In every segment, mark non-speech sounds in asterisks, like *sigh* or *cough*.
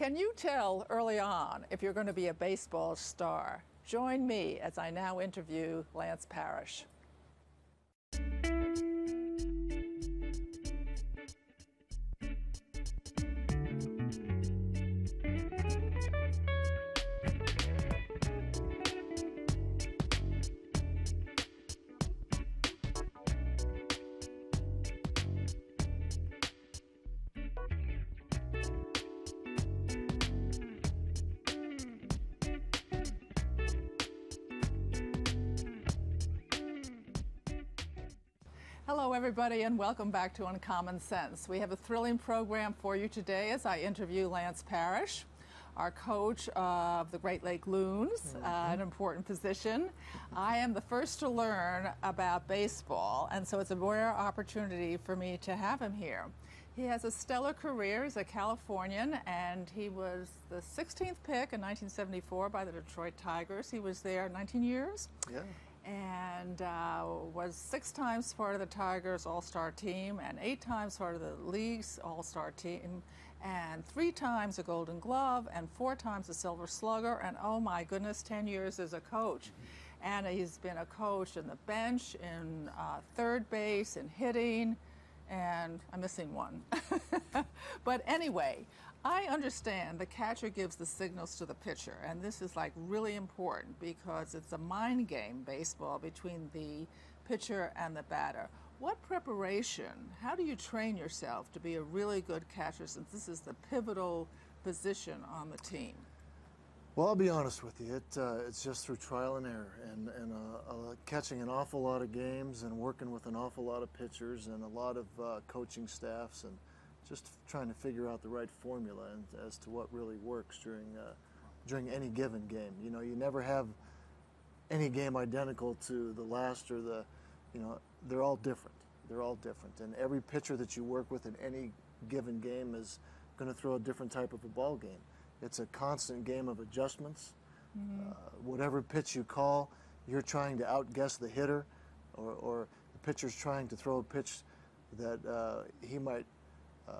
Can you tell early on if you're going to be a baseball star? Join me as I now interview Lance Parrish. Everybody, and welcome back to Uncommon Sense. We have a thrilling program for you today as I interview Lance Parrish, our coach of the Great Lakes Loons, uh, an important position. I am the first to learn about baseball, and so it's a rare opportunity for me to have him here. He has a stellar career as a Californian, and he was the 16th pick in 1974 by the Detroit Tigers. He was there 19 years Yeah. And uh, was six times part of the Tigers All Star team and eight times part of the league's All Star team, and three times a Golden Glove and four times a Silver Slugger, and oh my goodness, 10 years as a coach. And he's been a coach in the bench, in uh, third base, in hitting, and I'm missing one. *laughs* but anyway, I understand the catcher gives the signals to the pitcher, and this is like really important because it's a mind game, baseball, between the pitcher and the batter. What preparation, how do you train yourself to be a really good catcher since this is the pivotal position on the team? Well, I'll be honest with you. It, uh, it's just through trial and error, and and uh, uh, catching an awful lot of games, and working with an awful lot of pitchers, and a lot of uh, coaching staffs, and just trying to figure out the right formula and, as to what really works during uh, during any given game. You know, you never have any game identical to the last or the, you know, they're all different. They're all different, and every pitcher that you work with in any given game is going to throw a different type of a ball game. It's a constant game of adjustments. Uh, whatever pitch you call, you're trying to outguess the hitter, or, or the pitcher's trying to throw a pitch that uh, he might uh,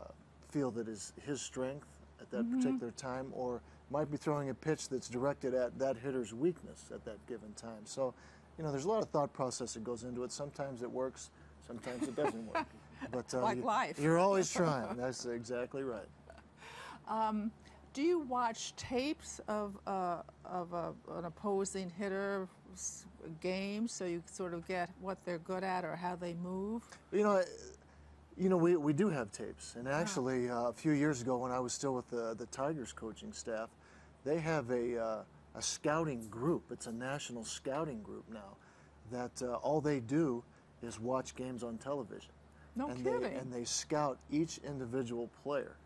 feel that is his strength at that particular time, or might be throwing a pitch that's directed at that hitter's weakness at that given time. So, you know, there's a lot of thought process that goes into it. Sometimes it works, sometimes it doesn't work. *laughs* But uh, Like you- life. you're always trying. That's exactly right. *laughs* Do you watch tapes of, uh, of a, an opposing hitter's game so you sort of get what they're good at or how they move? You know, you know, we, we do have tapes, and actually, uh, a few years ago, when I was still with the the Tigers coaching staff, they have a uh, a scouting group. It's a national scouting group now, that uh, all they do is watch games on television. No and kidding. They, and they scout each individual player,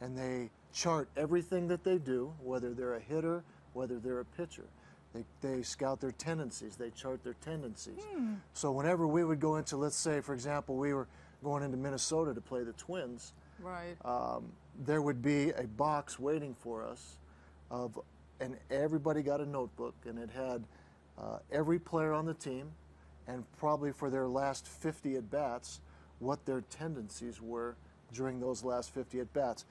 and they chart everything that they do, whether they're a hitter, whether they're a pitcher. They, they scout their tendencies. They chart their tendencies. Hmm. So whenever we would go into, let's say, for example, we were going into Minnesota to play the Twins, Right. there would be a box waiting for us of and everybody got a notebook and it had uh, every player on the team and probably for their last 50 at bats what their tendencies were during those last 50 at bats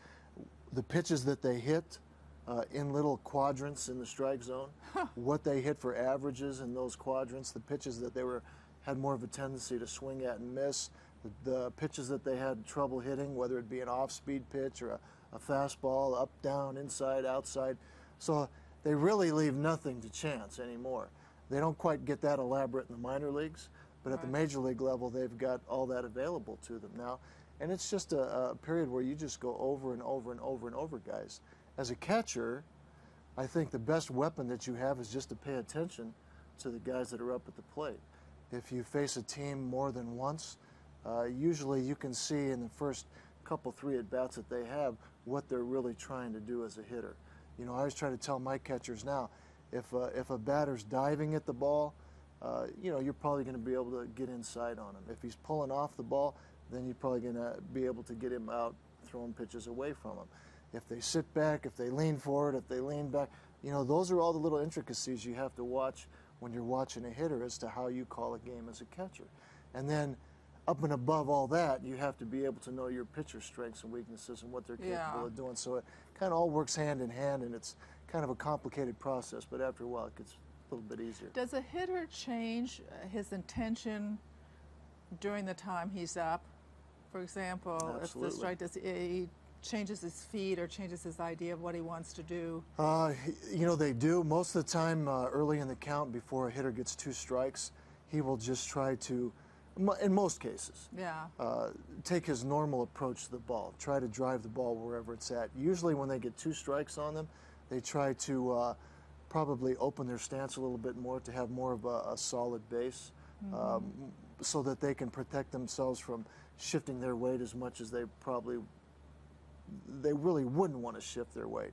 the pitches that they hit uh, in little quadrants in the strike zone *laughs* what they hit for averages in those quadrants the pitches that they were had more of a tendency to swing at and miss the, pitches that they had trouble hitting whether it be an off-speed pitch or a, a fastball up down inside outside. So they really leave nothing to chance anymore. They don't quite get that elaborate in the minor leagues but at the major league level they've got all that available to them now. And it's just a, a period where you just go over and over and over and over guys. As a catcher I think the best weapon that you have is just to pay attention to the guys that are up at the plate. If you face a team more than once, uh, usually you can see in the first couple, three at bats that they have what they're really trying to do as a hitter. You know, I always try to tell my catchers now if, uh, if a batter's diving at the ball, uh, you know, you're probably going to be able to get inside on him. If he's pulling off the ball, then you're probably going to be able to get him out throwing pitches away from him. If they sit back, if they lean forward, if they lean back, you know, those are all the little intricacies you have to watch when you're watching a hitter as to how you call a game as a catcher. And then up and above all that, you have to be able to know your pitcher's strengths and weaknesses and what they're capable Yeah. of doing. So it kind of all works hand in hand, and it's kind of a complicated process. But after a while, it gets a little bit easier. Does a hitter change uh, his intention during the time he's up? For example, if the strike does he changes his feet or changes his idea of what he wants to do. Uh, you know, they do. Most of the time, uh, early in the count, before a hitter gets two strikes, he will just try to, in most cases, Yeah. uh, take his normal approach to the ball, try to drive the ball wherever it's at. Usually, when they get two strikes on them, they try to uh, probably open their stance a little bit more to have more of a, a solid base um, so that they can protect themselves from shifting their weight as much as they probably they really wouldn't want to shift their weight.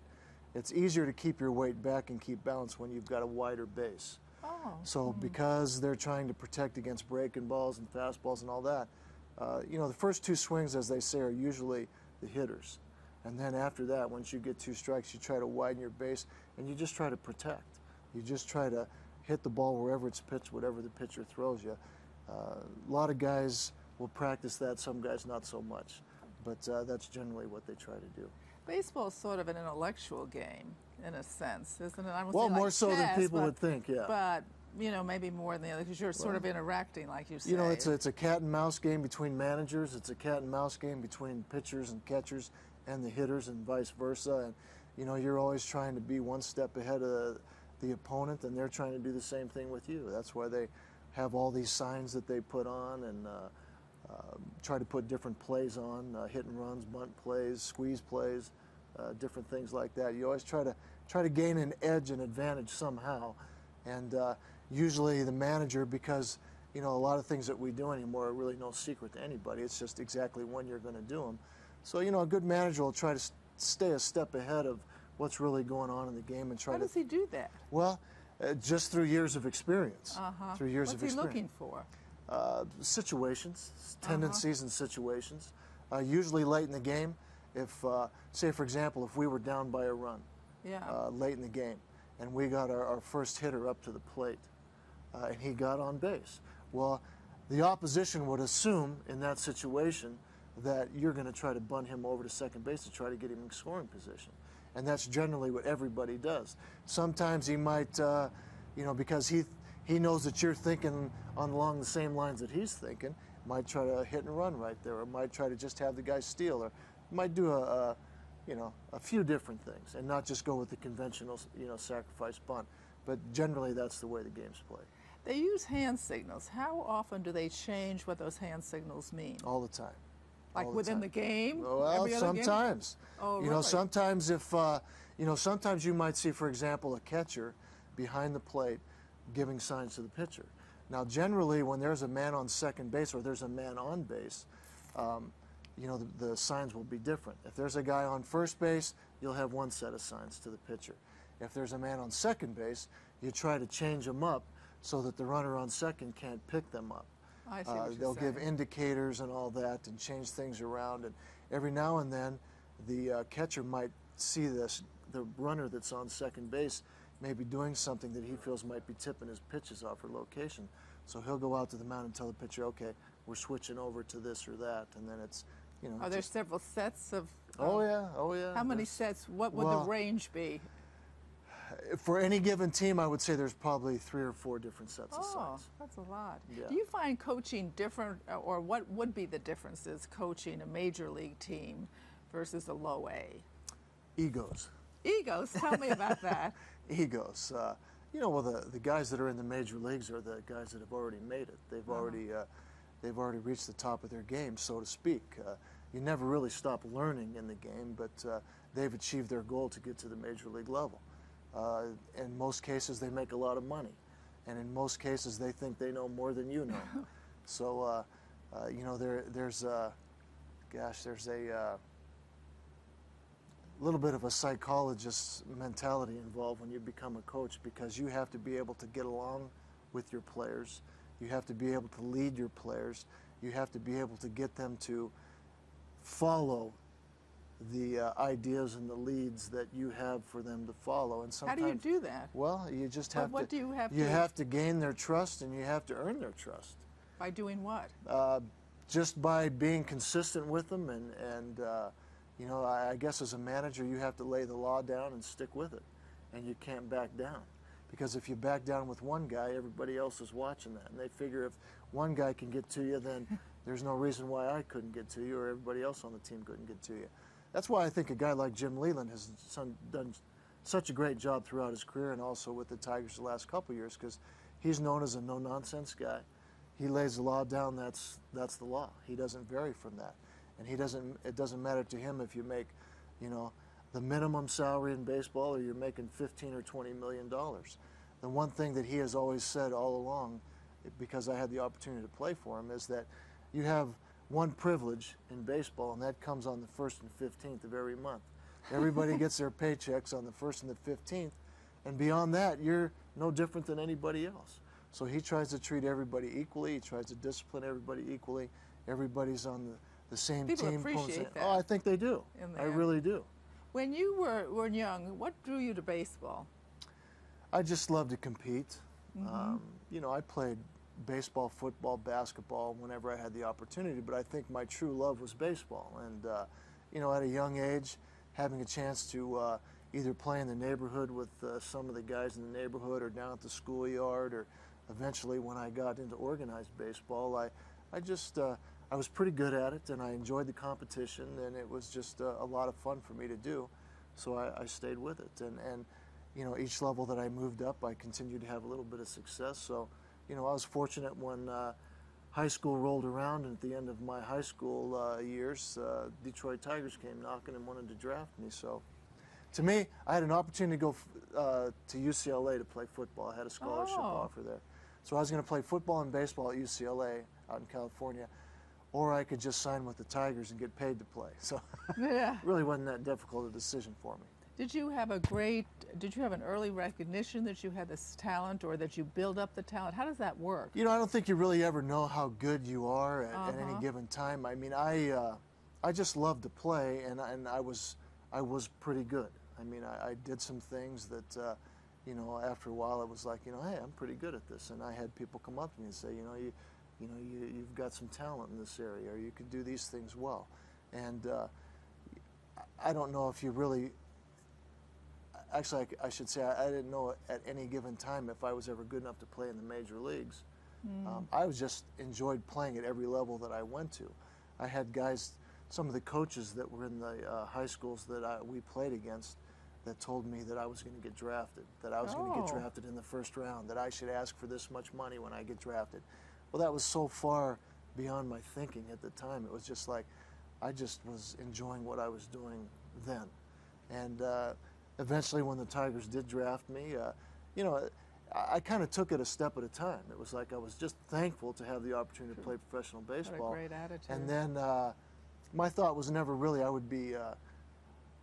It's easier to keep your weight back and keep balance when you've got a wider base. Oh. So because they're trying to protect against breaking balls and fastballs and all that, uh, you know, the first two swings, as they say, are usually the hitters. And then after that, once you get two strikes, you try to widen your base and you just try to protect. You just try to hit the ball wherever it's pitched, whatever the pitcher throws you. Uh, a lot of guys will practice that, some guys not so much. But uh, that's generally what they try to do. Baseball is sort of an intellectual game in a sense, isn't it? I Well, more like so than people but- would think, yeah. But you know, maybe more than the other because you're sort of interacting, like you say. You know, it's a, it's a cat and mouse game between managers. It's a cat and mouse game between pitchers and catchers and the hitters and vice versa. And, you know, you're always trying to be one step ahead of the, the opponent, and they're trying to do the same thing with you. That's why they have all these signs that they put on and uh, uh, try to put different plays on uh, hit and runs, bunt plays, squeeze plays, uh, different things like that. You always try to try to gain an edge, an advantage somehow. And uh, usually the manager, because you know a lot of things that we do anymore are really no secret to anybody. It's just exactly when you're going to do them. So you know a good manager will try to s- stay a step ahead of what's really going on in the game and try How to does he do that? well, uh, just through years of experience. Uh-huh. Through years What's of he experience. looking for? Uh, situations, Uh-huh. tendencies, and situations. Uh, usually late in the game, if uh, say for example, if we were down by a run Yeah. uh, late in the game, and we got our, our first hitter up to the plate, uh, and he got on base. Well, the opposition would assume in that situation that you're going to try to bunt him over to second base to try to get him in scoring position, and that's generally what everybody does. Sometimes he might, uh, you know, because he he knows that you're thinking on along the same lines that he's thinking, might try to hit and run right there, or might try to just have the guy steal, or might do a, a you know, a few different things, and not just go with the conventional, you know, sacrifice bunt. But generally, that's the way the game's played They use hand signals. How often do they change what those hand signals mean? all the time. Like the within time. the game? Well, other game? sometimes. Oh, you know, sometimes if uh, you know, sometimes you might see, for example, a catcher behind the plate giving signs to the pitcher. Now, generally, when there's a man on second base or there's a man on base, um, you know, the, the signs will be different. If there's a guy on first base, you'll have one set of signs to the pitcher. If there's a man on second base, you try to change them up so that the runner on second can't pick them up. I see Uh, they'll give indicators and all that and change things around. And every now and then, the uh, catcher might see this, the runner that's on second base may be doing something that he feels might be tipping his pitches off her location. So he'll go out to the mound and tell the pitcher, okay, we're switching over to this or that. And then it's, you know. Are there several sets of? oh, of- yeah. Oh, yeah. How many sets? What would well- the range be? For any given team, I would say there's probably three or four different sets of Oh, signs. that's a lot. Yeah. Do you find coaching different, uh, or what would be the differences coaching a major league team versus a low A? Egos. Egos. Tell me about that. *laughs* egos. Uh, you know, well, the, the guys that are in the major leagues are the guys that have already made it. They've already uh, they've already reached the top of their game, so to speak. Uh, you never really stop learning in the game, but uh, they've achieved their goal to get to the major league level. Uh, in most cases, they make a lot of money, and in most cases, they think they know more than you know. *laughs* so, uh, uh, you know, there there's uh, gosh, there's a uh, little bit of a psychologist's mentality involved when you become a coach because you have to be able to get along with your players. You have to be able to lead your players. You have to be able to get them to follow the uh, ideas and the leads that you have for them to follow. And sometimes, How do you do that? well, you just have what to. do you have You to- have to gain their trust, and you have to earn their trust. By doing what? Uh, just by being consistent with them, and and uh, you know, I, I guess as a manager, you have to lay the law down and stick with it, and you can't back down. Because if you back down with one guy, everybody else is watching that, and they figure if one guy can get to you, then *laughs* there's no reason why I couldn't get to you or everybody else on the team couldn't get to you. That's why I think a guy like Jim Leyland has done such a great job throughout his career and also with the Tigers the last couple years because he's known as a no-nonsense guy. He lays the law down. That's that's the law. He doesn't vary from that, and he doesn't. It doesn't matter to him if you make, you know, the minimum salary in baseball or you're making 15 or 20 million dollars. The one thing that he has always said all along, because I had the opportunity to play for him, is that you have one privilege in baseball, and that comes on the first and 15th of every month. Everybody *laughs* gets their paychecks on the first and the 15th, and beyond that, you're no different than anybody else. So he tries to treat everybody equally. He tries to discipline everybody equally. Everybody's on the, the same People team. appreciate that. Oh, I think they do. Oh, I really do. When you were, were young, what drew you to baseball? I just love to compete. Mm-hmm. Um, you know, I played baseball, football, basketball whenever I had the opportunity, but I think my true love was baseball. And, uh, you know, at a young age, having a chance to uh, either play in the neighborhood with uh, some of the guys in the neighborhood or down at the schoolyard or eventually when I got into organized baseball, I, I just, uh, I was pretty good at it and I enjoyed the competition and it was just a, a lot of fun for me to do. So I, I stayed with it. And, and, you know, each level that I moved up, I continued to have a little bit of success. So, you know, I was fortunate when uh, high school rolled around, and at the end of my high school uh, years, uh, Detroit Tigers came knocking and wanted to draft me. So, to me, I had an opportunity to go uh, to UCLA to play football. I had a scholarship oh. offer there. So I was going to play football and baseball at UCLA out in California, or I could just sign with the Tigers and get paid to play. So *laughs* yeah. it really wasn't that difficult a decision for me. Did you have a great, did you have an early recognition that you had this talent or that you build up the talent? How does that work? You know, I don't think you really ever know how good you are at, uh-huh. at any given time. I mean, I, uh, I just love to play, and, and I was, I was pretty good. I mean, I, I did some things that, uh, you know, after a while, it was like, you know, hey, I'm pretty good at this, and I had people come up to me and say, you know, you, you know, you, you've got some talent in this area, or you could do these things well, and uh, I don't know if you really actually, I, I should say I, I, didn't know at any given time if I was ever good enough to play in the major leagues. Mm. Um, I was just enjoyed playing at every level that I went to. I had guys, some of the coaches that were in the uh, high schools that I, we played against, that told me that I was going to get drafted, that I was oh. going to get drafted in the first round, that I should ask for this much money when I get drafted. Well, that was so far beyond my thinking at the time. It was just like I just was enjoying what I was doing then, and. Uh, eventually, when the Tigers did draft me, uh, you know, I, I kind of took it a step at a time. It was like I was just thankful to have the opportunity to play professional baseball. What a great attitude. And then uh, my thought was never really I would be. Uh,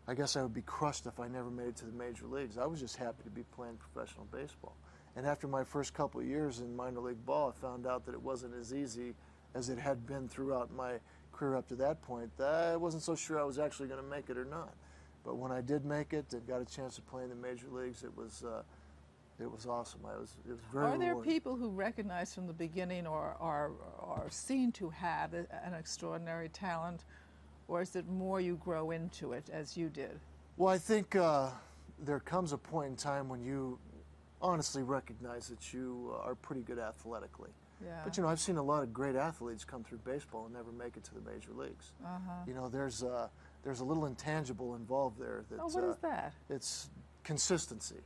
I guess I would be crushed if I never made it to the major leagues. I was just happy to be playing professional baseball. And after my first couple of years in minor league ball, I found out that it wasn't as easy as it had been throughout my career up to that point. I wasn't so sure I was actually going to make it or not. But when I did make it and got a chance to play in the major leagues, it was uh, it was awesome. I was it was very. Are there rewarding. people who recognize from the beginning or are are seen to have an extraordinary talent, or is it more you grow into it as you did? Well, I think uh, there comes a point in time when you honestly recognize that you are pretty good athletically. Yeah. But you know, I've seen a lot of great athletes come through baseball and never make it to the major leagues. Uh-huh. You know, there's uh, there's a little intangible involved there. That, oh, what uh, is that? It's consistency.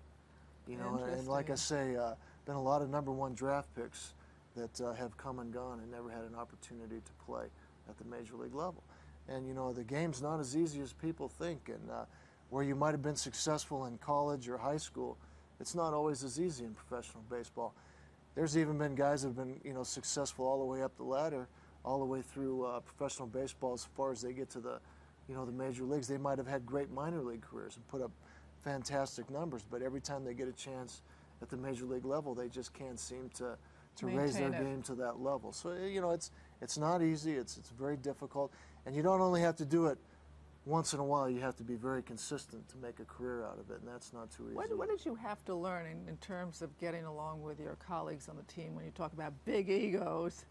You know, and like I say, uh, been a lot of number one draft picks that uh, have come and gone and never had an opportunity to play at the major league level. And you know, the game's not as easy as people think. And uh, where you might have been successful in college or high school, it's not always as easy in professional baseball. There's even been guys that have been, you know, successful all the way up the ladder, all the way through uh, professional baseball as far as they get to the you know, the major leagues. They might have had great minor league careers and put up fantastic numbers, but every time they get a chance at the major league level, they just can't seem to to Maintain raise their it. game to that level. So you know, it's it's not easy. It's it's very difficult, and you don't only have to do it once in a while. You have to be very consistent to make a career out of it, and that's not too easy. What, what did you have to learn in, in terms of getting along with your colleagues on the team when you talk about big egos?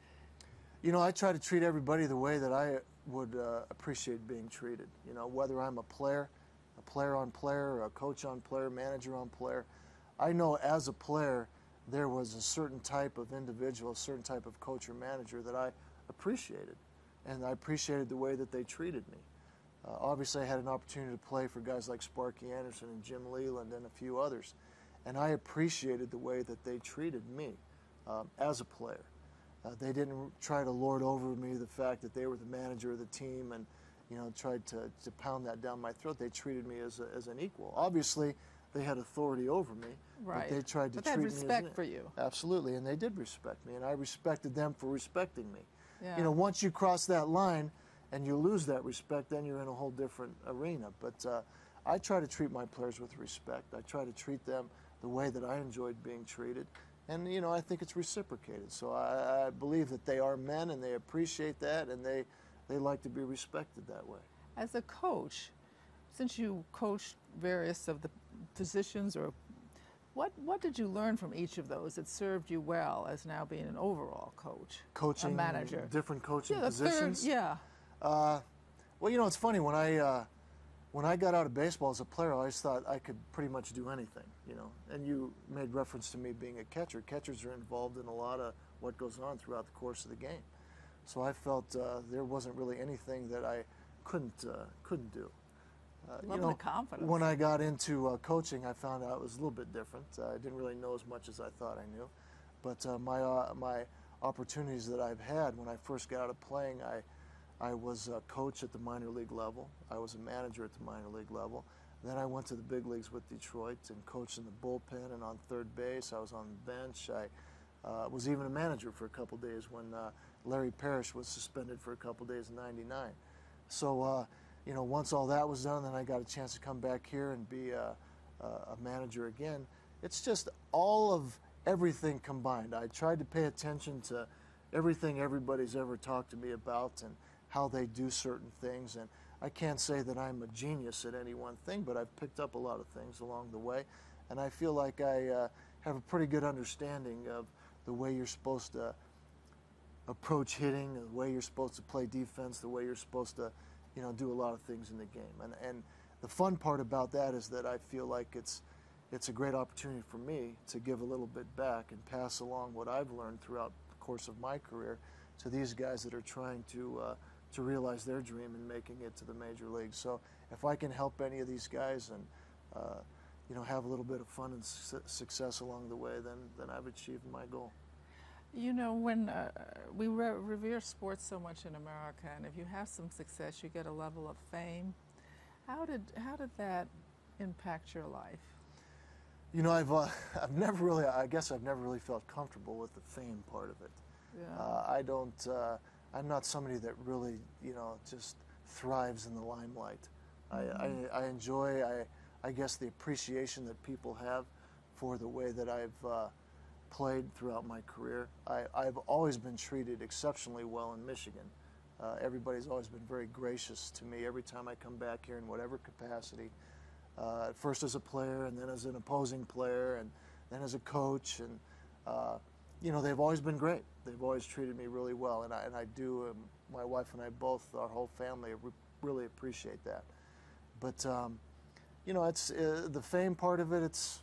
You know, I try to treat everybody the way that I would uh, appreciate being treated. You know, whether I'm a player, a player on player, a coach on player, manager on player. I know as a player, there was a certain type of individual, a certain type of coach or manager that I appreciated. And I appreciated the way that they treated me. Uh, obviously, I had an opportunity to play for guys like Sparky Anderson and Jim Leyland and a few others. And I appreciated the way that they treated me um, as a player. Uh, they didn't try to lord over me the fact that they were the manager of the team and, you know, tried to, to pound that down my throat. They treated me as, a, as an equal. Obviously, they had authority over me. Right. But they tried to treat me. but they treat had me respect as an, for you. Absolutely, and they did respect me, and I respected them for respecting me. Yeah. You know, once you cross that line and you lose that respect, then you're in a whole different arena. But uh, I try to treat my players with respect. I try to treat them the way that I enjoyed being treated. And, you know, I think it's reciprocated. So I, I believe that they are men and they appreciate that and they, they like to be respected that way. As a coach, since you coached various of the positions or what, what did you learn from each of those that served you well as now being an overall coach? Coaching, a manager. different coaching yeah, positions. Third, yeah. Uh, well, you know, it's funny when I uh, when I got out of baseball as a player, I always thought I could pretty much do anything. You know, and you made reference to me being a catcher. Catchers are involved in a lot of what goes on throughout the course of the game. So I felt uh, there wasn't really anything that I couldn't uh, couldn't do. Uh, you know, the confidence. when I got into uh, coaching, I found out it was a little bit different. Uh, I didn't really know as much as I thought I knew, but uh, my uh, my opportunities that I've had when I first got out of playing, I I was a coach at the minor league level. I was a manager at the minor league level. Then I went to the big leagues with Detroit and coached in the bullpen and on third base. I was on the bench. I uh, was even a manager for a couple days when uh, Larry Parrish was suspended for a couple days in '99. So, uh, you know, once all that was done, then I got a chance to come back here and be a, a manager again. It's just all of everything combined. I tried to pay attention to everything everybody's ever talked to me about and how they do certain things. And I can't say that I'm a genius at any one thing, but I've picked up a lot of things along the way. And I feel like I uh, have a pretty good understanding of the way you're supposed to approach hitting, the way you're supposed to play defense, the way you're supposed to, you know, do a lot of things in the game. And, and the fun part about that is that I feel like it's, it's a great opportunity for me to give a little bit back and pass along what I've learned throughout the course of my career to these guys that are trying to uh, to realize their dream and making it to the major leagues. So if I can help any of these guys and uh, you know have a little bit of fun and su- success along the way, then then I've achieved my goal. You know, when uh, we re- revere sports so much in America, and if you have some success, you get a level of fame. How did how did that impact your life? You know, I've uh, *laughs* I've never really I guess I've never really felt comfortable with the fame part of it. Yeah. Uh, I don't. I'm not somebody that really, you know, just thrives in the limelight. Mm-hmm. I, I, I enjoy, I, I guess, the appreciation that people have for the way that I've uh, played throughout my career. I, I've always been treated exceptionally well in Michigan. Uh, everybody's always been very gracious to me every time I come back here in whatever capacity. Uh, first as a player, and then as an opposing player, and then as a coach, and uh, you know they've always been great. They've always treated me really well, and I, and I do. Um, my wife and I both, our whole family, re- really appreciate that. But um, you know, it's uh, the fame part of it. It's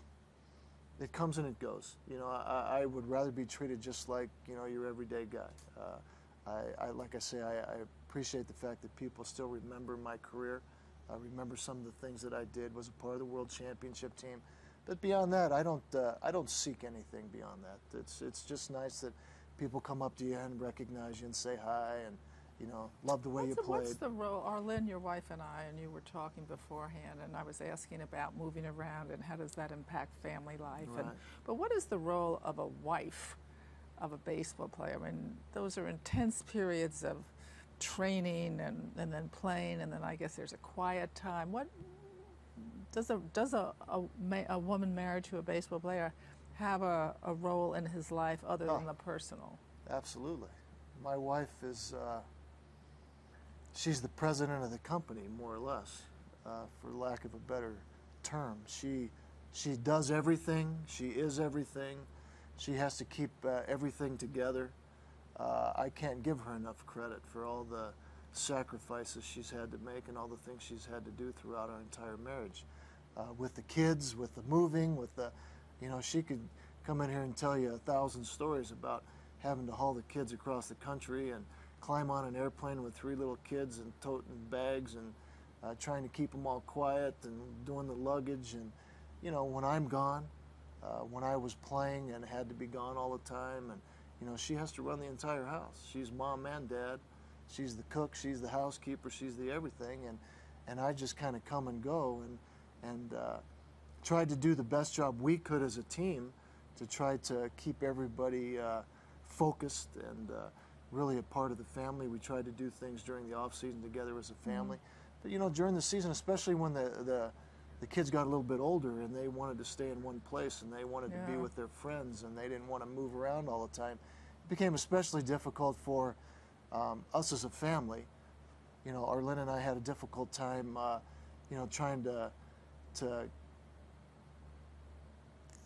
it comes and it goes. You know, I, I would rather be treated just like you know your everyday guy. Uh, I, I like I say, I, I appreciate the fact that people still remember my career. I remember some of the things that I did. Was a part of the World Championship team. But beyond that, I don't. Uh, I don't seek anything beyond that. It's. It's just nice that people come up to you and recognize you and say hi and you know love the way what's you the, played. What's the role, Arlene, your wife and I, and you were talking beforehand, and I was asking about moving around and how does that impact family life. And, but what is the role of a wife of a baseball player? I mean, those are intense periods of training and, and then playing, and then I guess there's a quiet time. What does a does a a, a woman married to a baseball player have a, a role in his life other than Oh. the personal? Absolutely. My wife is, uh, she's the president of the company, more or less, uh, for lack of a better term. She, she does everything, she is everything, she has to keep uh, everything together. uh, I can't give her enough credit for all the sacrifices she's had to make and all the things she's had to do throughout our entire marriage. Uh, with the kids, with the moving, with the, you know, she could come in here and tell you a thousand stories about having to haul the kids across the country and climb on an airplane with three little kids and toting bags and uh, trying to keep them all quiet and doing the luggage. And, you know, when I'm gone, uh, when I was playing and had to be gone all the time, and, you know, she has to run the entire house. She's mom and dad. She's the cook, she's the housekeeper, she's the everything. And, and I just kind of come and go and, and uh, tried to do the best job we could as a team to try to keep everybody uh, focused and uh, really a part of the family. We tried to do things during the off season together as a family. Mm-hmm. But you know, during the season, especially when the, the the kids got a little bit older and they wanted to stay in one place and they wanted yeah. to be with their friends and they didn't want to move around all the time, it became especially difficult for um, us as a family. You know, Arlene and I had a difficult time, uh, you know, trying to to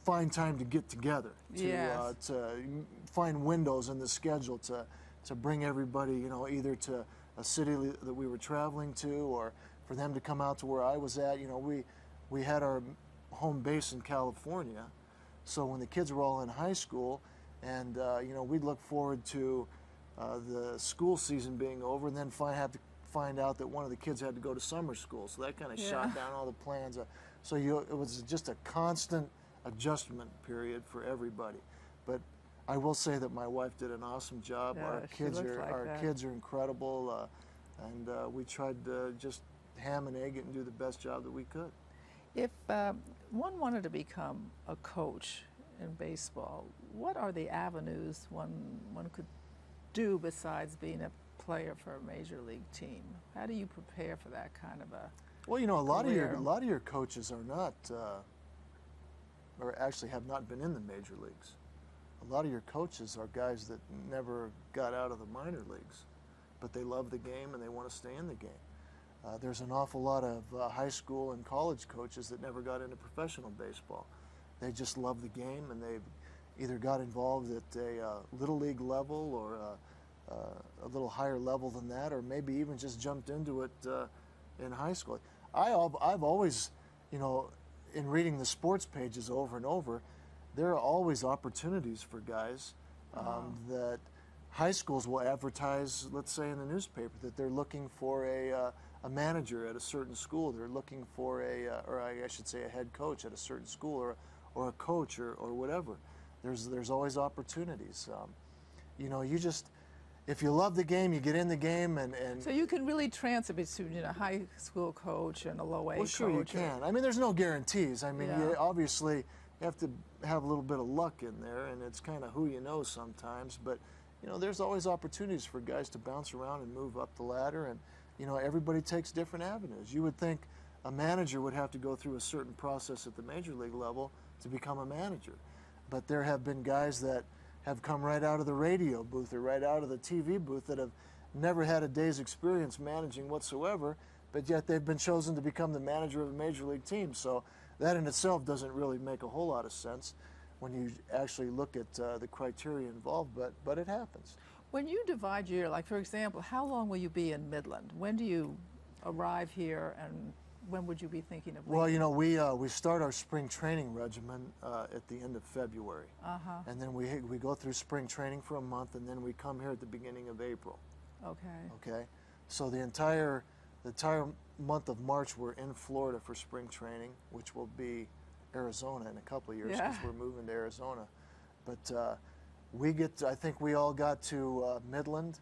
find time to get together, to yes. uh, to find windows in the schedule to to bring everybody, you know, either to a city that we were traveling to or for them to come out to where I was at. You know, we we had our home base in California, so when the kids were all in high school, and uh, you know, we'd look forward to uh, the school season being over, and then find have to find out that one of the kids had to go to summer school, so that kind of yeah. shot down all the plans. Uh, so you, it was just a constant adjustment period for everybody. But I will say that my wife did an awesome job. Yeah, our kids are like our that. kids are incredible, uh, and uh, we tried to just ham and egg it and do the best job that we could. If um, one wanted to become a coach in baseball, what are the avenues one one could do besides being a player for a major league team? How do you prepare for that kind of a well, you know, a lot career? of your a lot of your coaches are not. Uh, or actually have not been in the major leagues. A lot of your coaches are guys that never got out of the minor leagues, but they love the game and they want to stay in the game. Uh, there's an awful lot of uh, high school and college coaches that never got into professional baseball. They just love the game and they either got involved at a uh, little league level or uh, uh, a little higher level than that, or maybe even just jumped into it uh, in high school. I, I've always, you know, in reading the sports pages over and over, there are always opportunities for guys um, wow. that high schools will advertise, let's say in the newspaper, that they're looking for a, uh, a manager at a certain school. They're looking for a, uh, or I should say, a head coach at a certain school, or, or a coach, or, or whatever. There's, there's always opportunities. Um, you know, you just, if you love the game, you get in the game, and, and so you can really transfer between you know high school coach and a low A well, sure coach. you can. I mean, there's no guarantees. I mean, Yeah. you obviously have to have a little bit of luck in there, and it's kind of who you know sometimes. But you know, there's always opportunities for guys to bounce around and move up the ladder, and you know, everybody takes different avenues. You would think a manager would have to go through a certain process at the major league level to become a manager, but there have been guys that have come right out of the radio booth or right out of the TV booth that have never had a day's experience managing whatsoever, but yet they've been chosen to become the manager of a major league team. So that in itself doesn't really make a whole lot of sense when you actually look at uh, the criteria involved, but but it happens. When you divide your, like for example, how long will you be in Midland? When do you arrive here and when would you be thinking of leaving? Well, you know, we uh, we start our spring training regimen uh, at the end of February, uh-huh. and then we we go through spring training for a month, and then we come here at the beginning of April. Okay. Okay, so the entire the entire month of March we're in Florida for spring training, which will be Arizona in a couple of years because Yeah. we're moving to Arizona. But uh, we get, I think we all got to uh, Midland.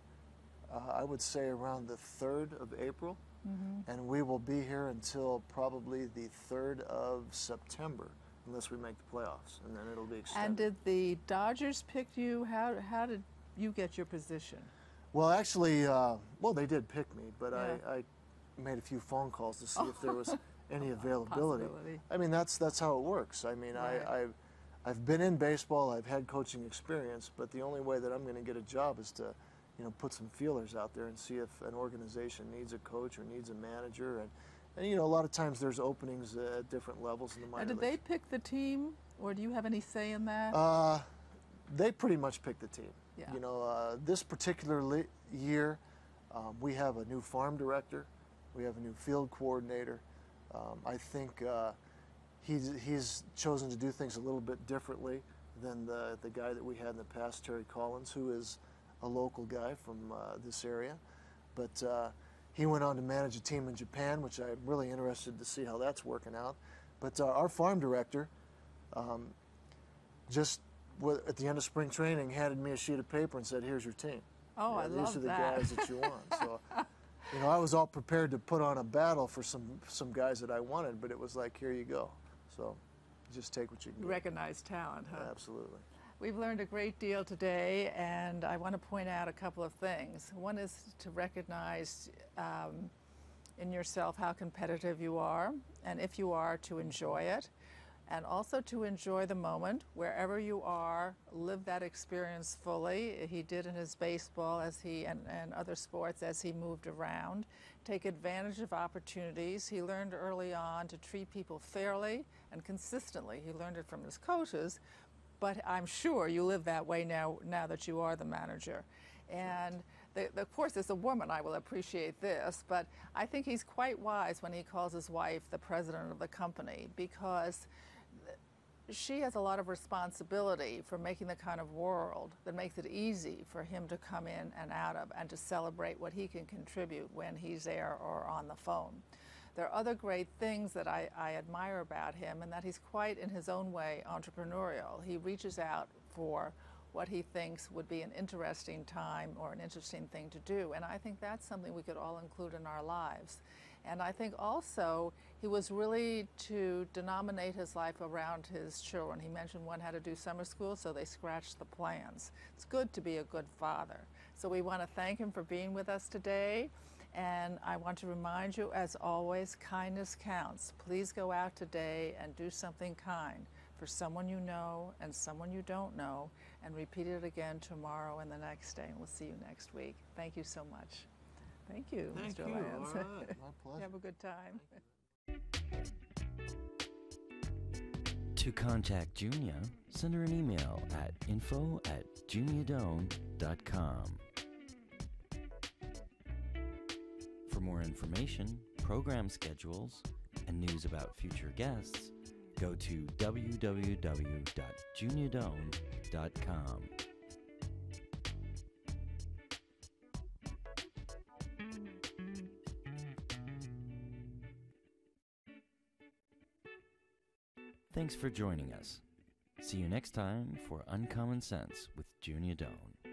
Uh, I would say around the third of April, Mm-hmm. and we will be here until probably the third of September, unless we make the playoffs, and then it'll be extended. And did the Dodgers pick you? How, how did you get your position? Well, actually, uh, well, they did pick me, but Yeah. I, I made a few phone calls to see if there was *laughs* any availability. I mean, that's that's how it works. I mean, Right. I, I've I've been in baseball. I've had coaching experience, but the only way that I'm going to get a job is to, you know, put some feelers out there and see if an organization needs a coach or needs a manager. And, and you know, a lot of times there's openings at different levels in the minor And did they pick the team, or do you have any say in that? Uh, they pretty much pick the team. Yeah. You know, uh, this particular li- year, um, we have a new farm director, we have a new field coordinator. Um, I think uh, he's, he's chosen to do things a little bit differently than the, the guy that we had in the past, Terry Collins, who is a local guy from uh, this area. But uh, he went on to manage a team in Japan, which I'm really interested to see how that's working out. But uh, our farm director um, just w- at the end of spring training handed me a sheet of paper and said, "Here's your team. Oh, know, I these love are the that. guys that you *laughs* want." So, you know, I was all prepared to put on a battle for some some guys that I wanted, but it was like, "Here you go." So, just take what you can. You get. recognize talent, huh? Absolutely. We've learned a great deal today, and I want to point out a couple of things. One is to recognize um, in yourself how competitive you are, and if you are, to enjoy it, and also to enjoy the moment wherever you are. Live that experience fully. He did in his baseball as he and, and other sports as he moved around. Take advantage of opportunities. He learned early on to treat people fairly and consistently. He learned it from his coaches, but I'm sure you live that way now, now that you are the manager. And the, the, of course, as a woman, I will appreciate this, but I think he's quite wise when he calls his wife the president of the company because she has a lot of responsibility for making the kind of world that makes it easy for him to come in and out of and to celebrate what he can contribute when he's there or on the phone. There are other great things that I, I admire about him, and that he's quite, in his own way, entrepreneurial. He reaches out for what he thinks would be an interesting time or an interesting thing to do. And I think that's something we could all include in our lives. And I think also he was really to denominate his life around his children. He mentioned one had to do summer school, so they scratched the plans. It's good to be a good father. So we want to thank him for being with us today. And I want to remind you, as always, kindness counts. Please go out today and do something kind for someone you know and someone you don't know, and repeat it again tomorrow and the next day. And we'll see you next week. Thank you so much. Thank you, Thank Mr. you. Lance. All right. My *laughs* pleasure. Have a good time. To contact Junia, send her an email at info at juniadoan.com. For more information, program schedules, and news about future guests, go to www.juniadoan.com. Thanks for joining us. See you next time for Uncommon Sense with Junia Doan.